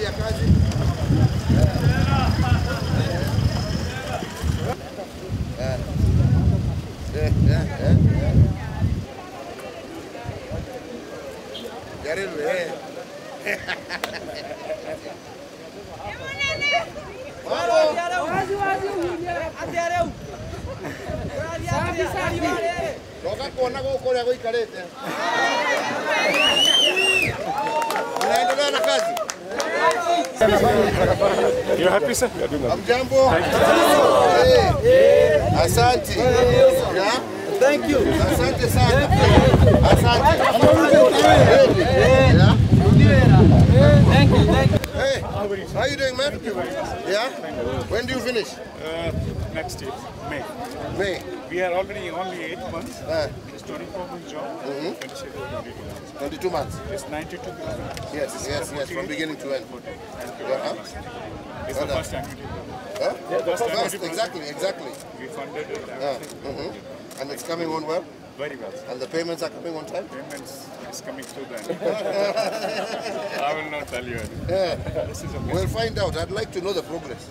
hali ya kazi. Ndoka kuona gå kå rä a gå ikarä te. Unaendelea na kazi? You're happy, sir? You're doing Hamjambo? Eh, Asante. Yeah? Thank you. Asante sana. Asante. Yeah? Thank you. Thank you. Hey, how you doing, man? Yeah? When do you finish? Uh, next year, May. May. We are already only eight months. Uh, It's 24 month job. Mhm. 22 months. 22 months. It's 92 kilometers. Yes, yes, yes, from beginning to end. Uh-huh. It's the Well first time we did that. Huh? First First, exactly, exactly. We funded it. Yeah. everything. mhm. And it's coming on well? Very well. And the payments are coming on time? Payments is coming through then. I will not tell you anything. Yeah. This is okay. We'll find out. I'd like to know the progress.